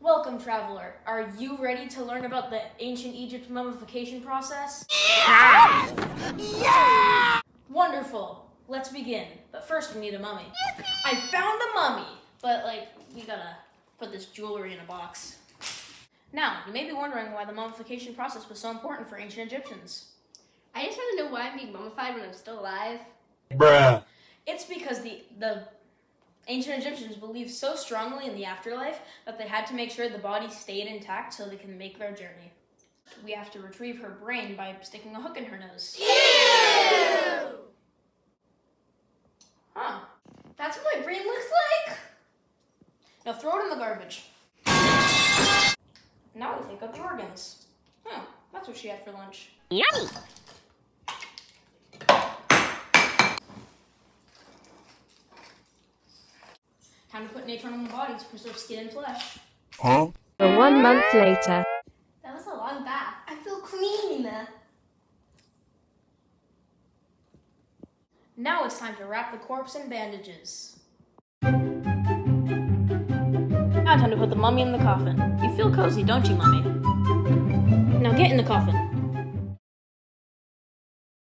Welcome, traveler. Are you ready to learn about the ancient Egypt mummification process? Yes! Yeah! Wonderful. Let's begin. But first, we need a mummy. I found a mummy, but like, we gotta put this jewelry in a box. Now, you may be wondering why the mummification process was so important for ancient Egyptians. I just want to know why I'm being mummified when I'm still alive. Bruh. It's because the the ancient Egyptians believed so strongly in the afterlife that they had to make sure the body stayed intact so they can make their journey. We have to retrieve her brain by sticking a hook in her nose. Ew! Huh. That's what my brain looks like? Now throw it in the garbage. Now we take out the organs. Huh, that's what she had for lunch. Yummy. Time to put natron on the body to preserve skin and flesh. Huh? One month later. That was a long bath. I feel clean. Now it's time to wrap the corpse in bandages. Now time to put the mummy in the coffin. You feel cozy, don't you, mummy? Now get in the coffin.